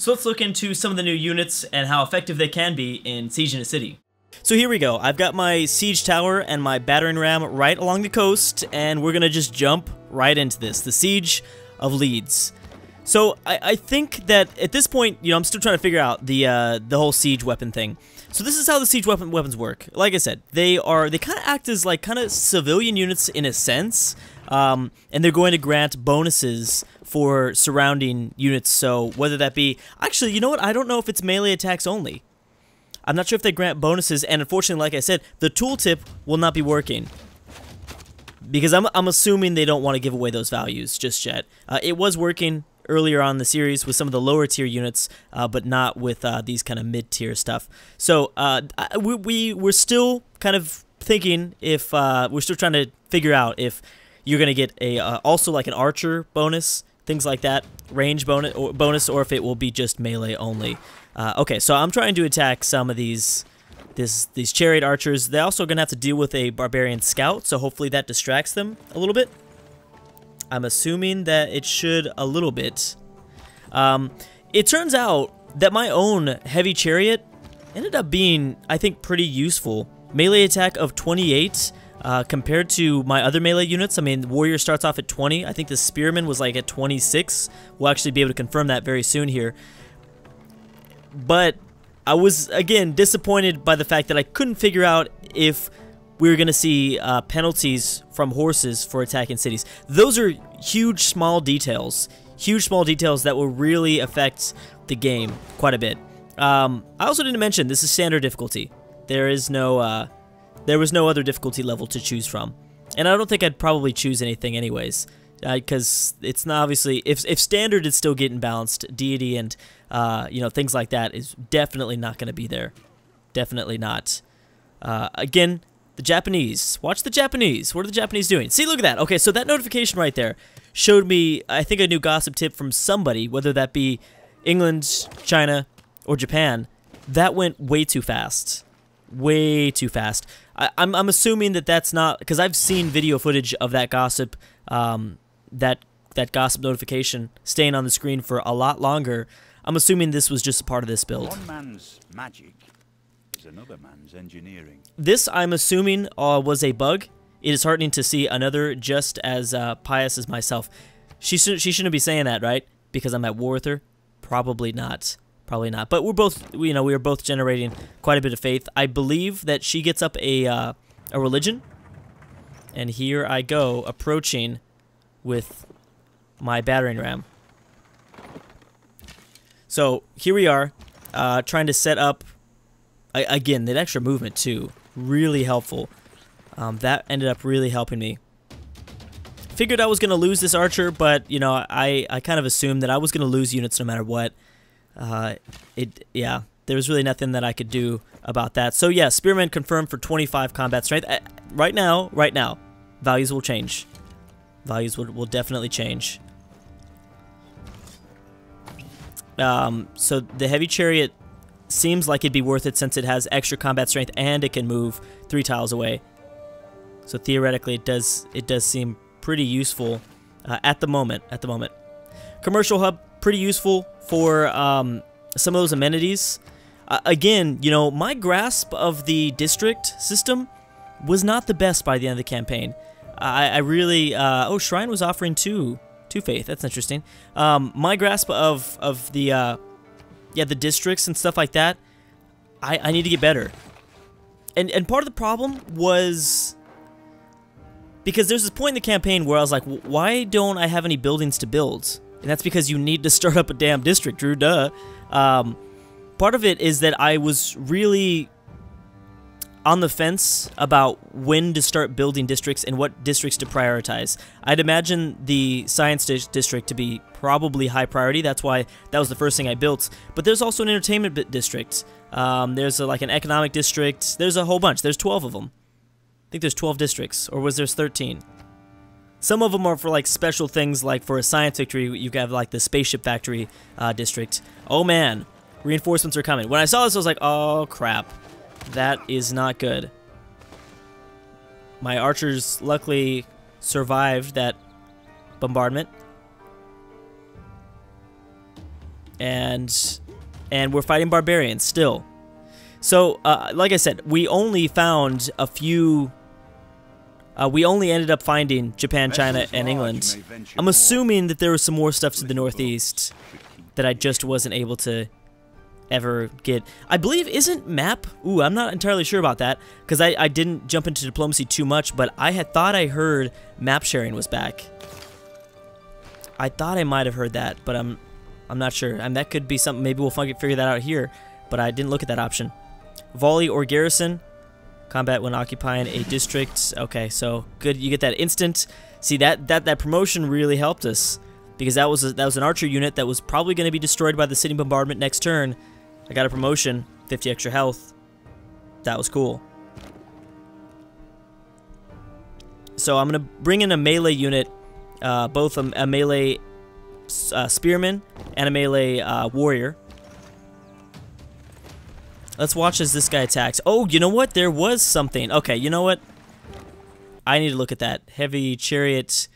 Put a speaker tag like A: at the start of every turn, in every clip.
A: So let's look into some of the new units and how effective they can be in sieging a city. So here we go. I've got my siege tower and my battering ram right along the coast, and we're gonna just jump right into this. The siege of Leeds. So I, I think that at this point, you know, I'm still trying to figure out the uh, the whole siege weapon thing. So this is how the siege weapon weapons work. Like I said, they are they kind of act as like kind of civilian units in a sense, um, and they're going to grant bonuses for surrounding units. So whether that be actually, you know what? I don't know if it's melee attacks only. I'm not sure if they grant bonuses, and unfortunately, like I said, the tooltip will not be working. Because I'm, I'm assuming they don't want to give away those values just yet. Uh, it was working earlier on the series with some of the lower tier units, uh, but not with uh, these kind of mid tier stuff. So uh, we, we, we're still kind of thinking if uh, we're still trying to figure out if you're going to get a uh, also like an archer bonus, things like that, range bonus or, bonus, or if it will be just melee only. Uh, okay, so I'm trying to attack some of these this these chariot archers. They're also going to have to deal with a barbarian scout, so hopefully that distracts them a little bit. I'm assuming that it should a little bit. Um, it turns out that my own heavy chariot ended up being, I think, pretty useful. Melee attack of 28 uh, compared to my other melee units. I mean, warrior starts off at 20. I think the spearman was like at 26. We'll actually be able to confirm that very soon here. But I was, again, disappointed by the fact that I couldn't figure out if we were going to see uh, penalties from horses for attacking cities. Those are huge, small details. Huge, small details that will really affect the game quite a bit. Um, I also didn't mention this is standard difficulty. There is no, uh, there was no other difficulty level to choose from, and I don't think I'd probably choose anything anyways because uh, it's not obviously if if standard is still getting balanced, deity and uh, you know things like that is definitely not going to be there. Definitely not. Uh, again, the Japanese. Watch the Japanese. What are the Japanese doing? See, look at that. Okay, so that notification right there showed me, I think, a new gossip tip from somebody, whether that be England, China, or Japan. That went way too fast. Way too fast. I, I'm, I'm assuming that that's not because I've seen video footage of that gossip um, that that gossip notification staying on the screen for a lot longer. I'm assuming this was just a part of this build.
B: One man's magic is another man's engineering.
A: This, I'm assuming, uh, was a bug. It is heartening to see another just as uh, pious as myself. She should she shouldn't be saying that, right? Because I'm at war with her. Probably not. Probably not. But we're both, you know, we are both generating quite a bit of faith. I believe that she gets up a uh, a religion, and here I go approaching with my battering ram. So here we are, uh, trying to set up, again, that extra movement too, really helpful. Um, that ended up really helping me. Figured I was going to lose this archer, but, you know, I, I kind of assumed that I was going to lose units no matter what. Uh, it, yeah, there was really nothing that I could do about that. So yeah, Spearman confirmed for 25 combat strength. Uh, right now, right now, values will change. Values will, will definitely change. Um, so the heavy chariot seems like it'd be worth it since it has extra combat strength and it can move three tiles away. So theoretically, it does it does seem pretty useful uh, at the moment. At the moment, commercial hub pretty useful for um, some of those amenities. Uh, again, you know, my grasp of the district system was not the best by the end of the campaign. I, I really uh, oh Shrine was offering two two faith. That's interesting. Um, my grasp of of the uh, yeah the districts and stuff like that. I I need to get better. And and part of the problem was because there's this point in the campaign where I was like, why don't I have any buildings to build? And that's because you need to start up a damn district, Drew. Duh. Um, part of it is that I was really on the fence about when to start building districts and what districts to prioritize. I'd imagine the science di district to be probably high priority. That's why that was the first thing I built. But there's also an entertainment district. Um, there's a, like an economic district. There's a whole bunch. There's 12 of them. I think there's 12 districts, or was there 13? Some of them are for like special things, like for a science victory, you have like the spaceship factory uh, district. Oh man, reinforcements are coming. When I saw this, I was like, oh crap. That is not good. My archers luckily survived that bombardment. and and we're fighting barbarians still. So, uh, like I said, we only found a few. Uh, we only ended up finding Japan, China, and England. I'm assuming that there was some more stuff to the northeast that I just wasn't able to ever get. I believe isn't map. Ooh, I'm not entirely sure about that because I, I didn't jump into diplomacy too much, but I had thought I heard map sharing was back. I thought I might have heard that, but I'm I'm not sure. And that could be something. Maybe we'll figure that out here, but I didn't look at that option. Volley or garrison. Combat when occupying a district. Okay, so good. You get that instant. See that that that promotion really helped us because that was a, that was an archer unit that was probably going to be destroyed by the city bombardment next turn. I got a promotion, 50 extra health. That was cool. So I'm to bring in a melee unit, uh, both a, a melee uh, spearman and a melee uh, warrior. Let's watch as this guy attacks. Oh, you know what? There was something. Okay, you know what? I need to look at that. Heavy chariot,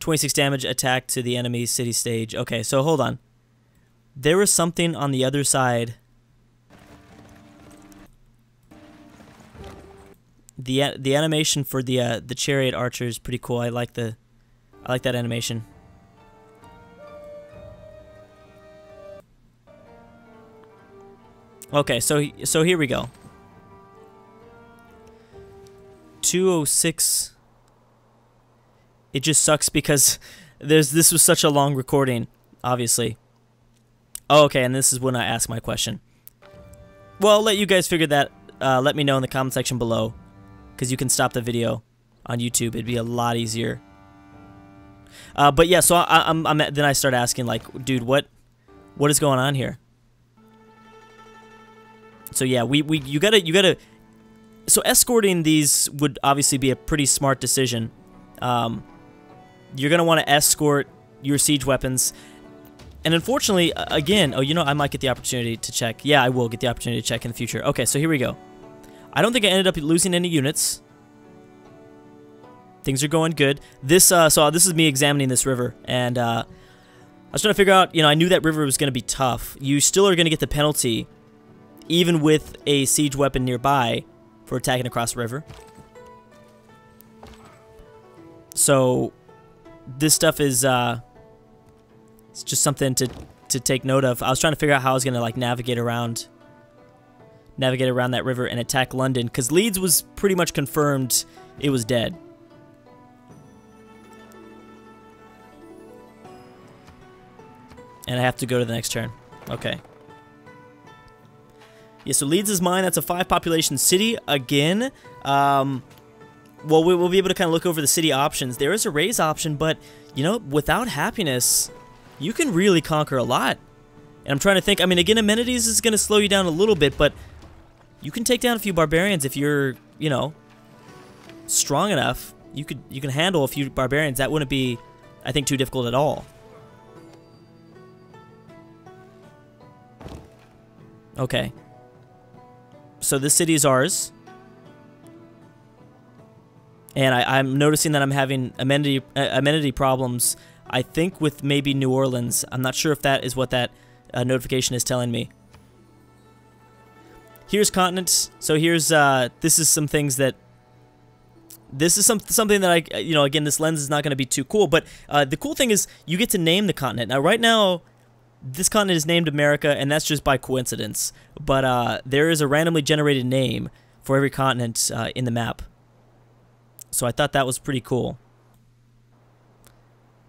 A: 26 damage attack to the enemy city stage. Okay, so hold on. There was something on the other side. The the animation for the uh, the chariot archer is pretty cool. I like the I like that animation. Okay, so so here we go. 206 It just sucks because there's this was such a long recording, obviously. Oh, okay, and this is when I ask my question. Well, I'll let you guys figure that. Uh, let me know in the comment section below, because you can stop the video on YouTube. It'd be a lot easier. Uh, but yeah, so I, I'm, I'm then I start asking like, dude, what, what is going on here? So yeah, we, we you gotta you gotta. So escorting these would obviously be a pretty smart decision. Um, you're gonna want to escort your siege weapons, and unfortunately, again, oh you know I might get the opportunity to check. Yeah, I will get the opportunity to check in the future. Okay, so here we go. I don't think I ended up losing any units. Things are going good. This uh, so this is me examining this river, and uh, I was trying to figure out. You know, I knew that river was going to be tough. You still are going to get the penalty even with a siege weapon nearby for attacking across the river. So this stuff is uh, it's just something to to take note of. I was trying to figure out how I was gonna like navigate around navigate around that river and attack London because Leeds was pretty much confirmed it was dead. And I have to go to the next turn. Okay. Yeah, so Leeds is mine. That's a five population city again. Um, well, we'll be able to kind of look over the city options. There is a raze option, but, you know, without happiness, you can really conquer a lot. And I'm trying to think, I mean, again, amenities is going to slow you down a little bit, but you can take down a few barbarians if you're, you know, strong enough. You could you can handle a few barbarians. That wouldn't be, I think, too difficult at all. Okay so this city is ours. And I, am noticing that I'm having amenity uh, amenity problems. I think with maybe New Orleans. I'm not sure if that is what that uh, notification is telling me. Here's continents. So here's uh, this is some things that this is some something that I you know again this lens is not going to be too cool, but uh, the cool thing is you get to name the continent. Now right now this continent is named America, and that's just by coincidence. But uh, there is a randomly generated name for every continent uh, in the map. So I thought that was pretty cool.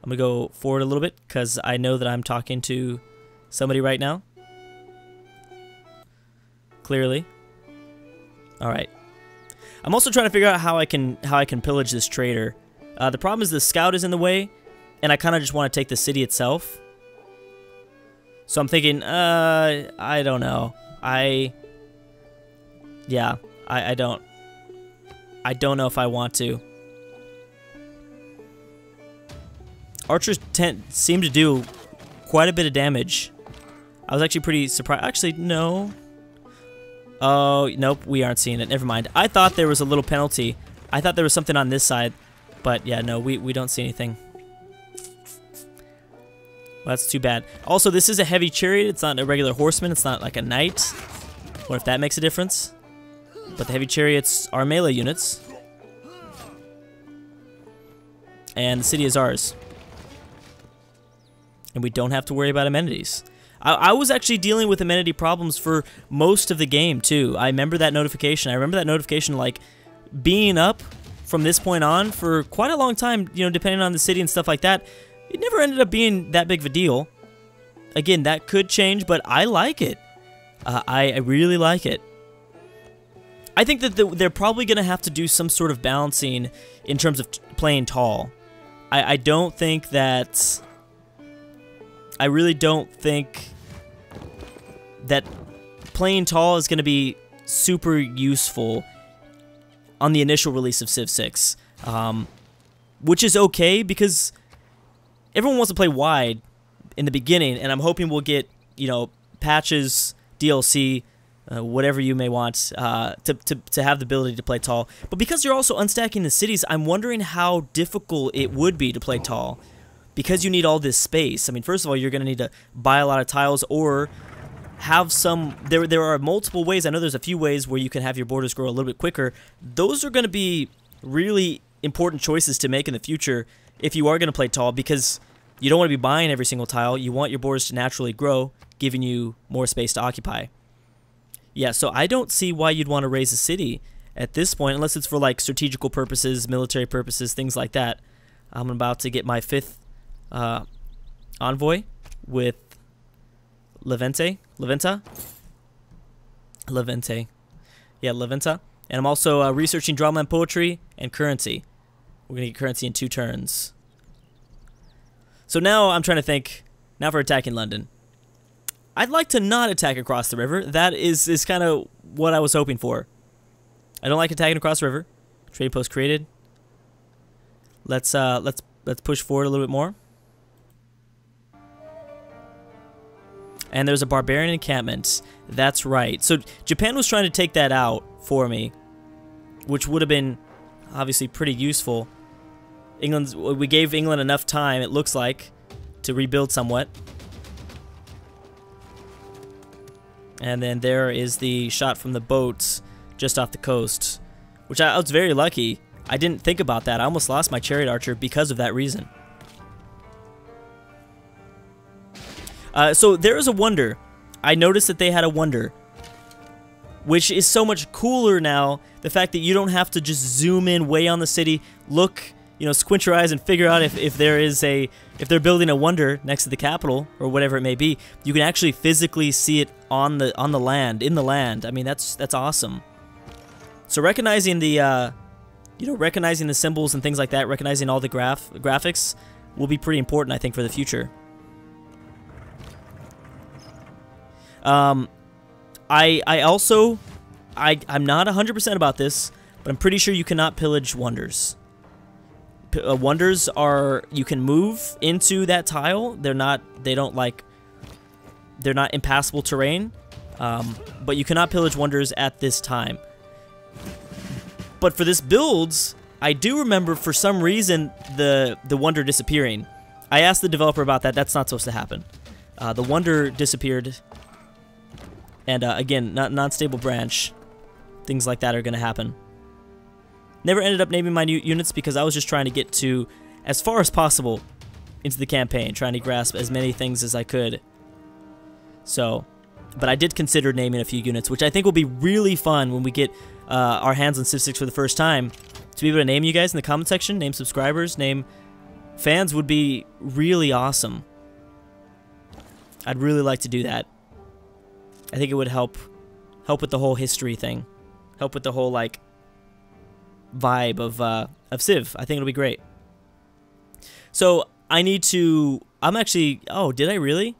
A: I'm going to go forward a little bit because I know that I'm talking to somebody right now. Clearly. All right. I'm also trying to figure out how I can how I can pillage this trader. Uh, the problem is the scout is in the way, and I kind of just want to take the city itself. So I'm thinking, uh, I don't know. I, yeah, I, I don't, I don't know if I want to. Archers tent seemed to do quite a bit of damage. I was actually pretty surprised. Actually, no. Oh, nope, we aren't seeing it. Never mind. I thought there was a little penalty. I thought there was something on this side. But yeah, no, we, we don't see anything. Well, that's too bad. Also, this is a heavy chariot. It's not a regular horseman. It's not like a knight. Or if that makes a difference. But the heavy chariots are melee units. And the city is ours. And we don't have to worry about amenities. I, I, was actually dealing with amenity problems for most of the game, too. I remember that notification. I remember that notification, like, being up from this point on for quite a long time, you know, depending on the city and stuff like that it never ended up being that big of a deal. Again, that could change, but I like it. Uh, I, I, really like it. I think that the, they're probably going to have to do some sort of balancing in terms of playing tall. I, I don't think that... I really don't think that playing tall is going to be super useful on the initial release of Civ 6. Um, which is okay because everyone wants to play wide in the beginning, and I'm hoping we'll get you know patches, DLC, uh, whatever you may want uh, to, to to have the ability to play tall. But because you're also unstacking the cities, I'm wondering how difficult it would be to play tall, because you need all this space. I mean, first of all, you're going to need to buy a lot of tiles or have some there there are multiple ways i know there's a few ways where you can have your borders grow a little bit quicker those are going to be really important choices to make in the future if you are going to play tall because you don't want to be buying every single tile. You want your borders to naturally grow, giving you more space to occupy. Yeah, so I don't see why you'd want to raze a city at this point, unless it's for like strategical purposes, military purposes, things like that. I'm about to get my fifth uh, envoy with Levente, Leventa, Levente, yeah, Leventa, and I'm also uh, researching drama and poetry and currency. We're gonna get currency in two turns. So now I'm trying to think, now for attacking London. I'd like to not attack across the river. That is, is kind of what I was hoping for. I don't like attacking across the river. Trade post created. Let's uh let's let's push forward a little bit more. And there's a barbarian encampment. That's right. So Japan was trying to take that out for me, which would have been obviously pretty useful. England, we gave England enough time, it looks like, to rebuild somewhat. And then there is the shot from the boats just off the coast, which I, I was very lucky. I didn't think about that. I almost lost my chariot archer because of that reason. Uh, so there is a wonder. I noticed that they had a wonder, which is so much cooler now. The fact that you don't have to just zoom in way on the city, look you know, squint your eyes and figure out if, if there is a, if they're building a wonder next to the capital or whatever it may be, you can actually physically see it on the, on the land, in the land. I mean, that's, that's awesome. So recognizing the, uh, you know, recognizing the symbols and things like that, recognizing all the graph graphics will be pretty important, I think, for the future. Um, I, I also, I, I'm not 100% about this, but I'm pretty sure you cannot pillage wonders uh, wonders are you can move into that tile. They're not they don't like they're not impassable terrain, um, but you cannot pillage wonders at this time. But for this builds, I do remember for some reason the the wonder disappearing. I asked the developer about that. That's not supposed to happen. Uh, the wonder disappeared, and uh, again, not non-stable branch. Things like that are going to happen. Never ended up naming my new units because I was just trying to get to as far as possible into the campaign, trying to grasp as many things as I could. So, but I did consider naming a few units, which I think will be really fun when we get uh, our hands on Civ 6 for the first time. To be able to name you guys in the comment section, name subscribers, name fans would be really awesome. I'd really like to do that. I think it would help help with the whole history thing. Help with the whole like vibe of uh, of Civ. I think it'll be great. So I need to. I'm actually. Oh, did I really?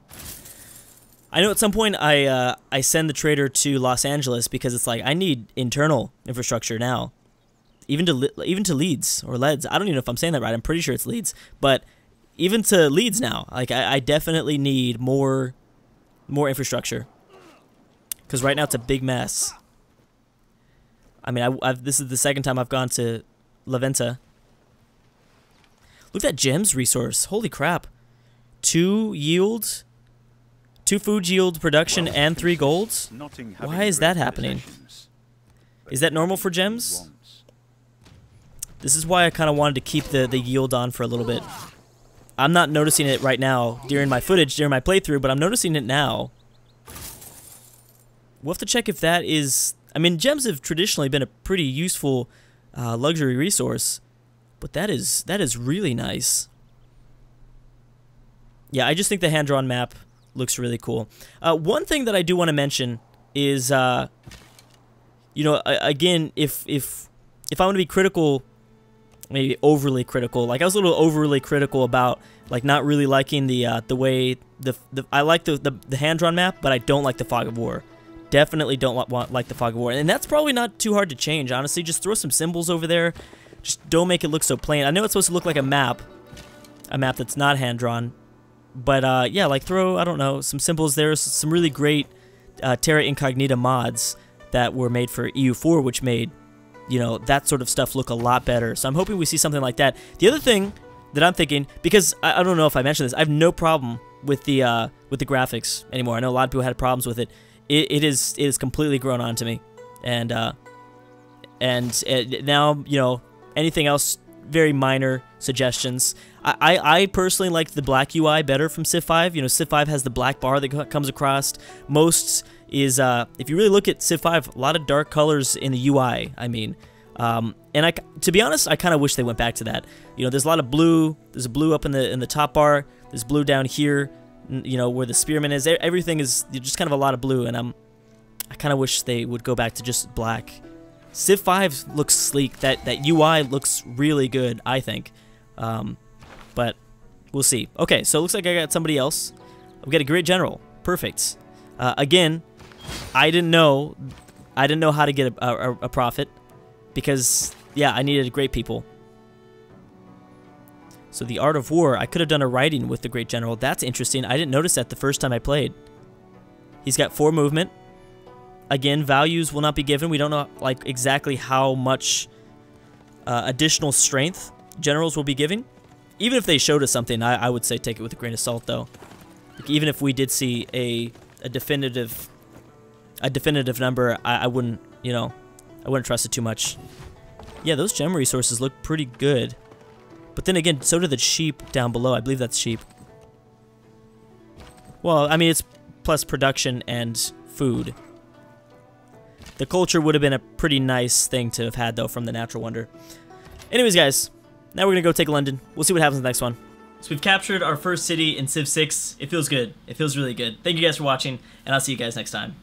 A: I know at some point I uh, I send the trader to Los Angeles because it's like I need internal infrastructure now, even to even to Leeds or Leeds. I don't even know if I'm saying that right. I'm pretty sure it's Leeds, but even to Leeds now, like I, I definitely need more more infrastructure because right now it's a big mess. I mean, I, I've, this is the second time I've gone to La Venta. Look at that gems resource. Holy crap. two yield, two food yield production and three golds. Why is that happening? Is that normal for gems? This is why I kind of wanted to keep the, the yield on for a little bit. I'm not noticing it right now during my footage, during my playthrough, but I'm noticing it now. We'll have to check if that is... I mean, gems have traditionally been a pretty useful uh, luxury resource, but that is that is really nice. Yeah, I just think the hand-drawn map looks really cool. Uh, one thing that I do want to mention is, uh, you know, again, if if if I want to be critical maybe overly critical. Like I was a little overly critical about like not really liking the uh, the way the, the I like the, the the hand drawn map, but I don't like the fog of war. Definitely don't want like the fog of war, and that's probably not too hard to change. Honestly, just throw some symbols over there. Just don't make it look so plain. I know it's supposed to look like a map, a map that's not hand drawn, but uh, yeah, like throw I don't know some symbols there. Some really great uh, Terra Incognita mods that were made for EU4, which made you know, that sort of stuff look a lot better. So I'm hoping we see something like that. The other thing that I'm thinking, because I, I don't know if I mentioned this, I have no problem with the uh, with the graphics anymore. I know a lot of people had problems with it. It, it is it is completely grown on to me, and uh, and uh, now you know anything else, very minor suggestions. I, I, I personally like the black UI better from Civ 5. You know, Civ 5 has the black bar that comes across. Most is, uh, if you really look at Civ 5, a lot of dark colors in the UI, I mean. Um, and I, to be honest, I kind of wish they went back to that. You know, there's a lot of blue. There's a blue up in the in the top bar. There's blue down here. You know where the spearman is. Everything is just kind of a lot of blue, and I'm I kind of wish they would go back to just black. Civ 5 looks sleek. That that UI looks really good. I think, um, but we'll see. Okay, so it looks like I got somebody else. We got a great general. Perfect. Uh, again, I didn't know. I didn't know how to get a, a, a prophet because yeah, I needed great people. So the art of war, I could have done a writing with the great general. That's interesting. I didn't notice that the first time I played. He's got four movement. Again, values will not be given. We don't know like exactly how much uh, additional strength generals will be giving. Even if they showed us something, I, I would say take it with a grain of salt, though. Like, even if we did see a a definitive a definitive number, I, I wouldn't you know I wouldn't trust it too much. Yeah, those gem resources look pretty good. But then again, so do the sheep down below. I believe that's sheep. Well, I mean, it's plus production and food. The culture would have been a pretty nice thing to have had, though, from the Natural Wonder. Anyways, guys, now we're going to go take London. We'll see what happens in the next one. So we've captured our first city in Civ 6. It feels good. It feels really good. Thank you guys for watching, and I'll see you guys next time.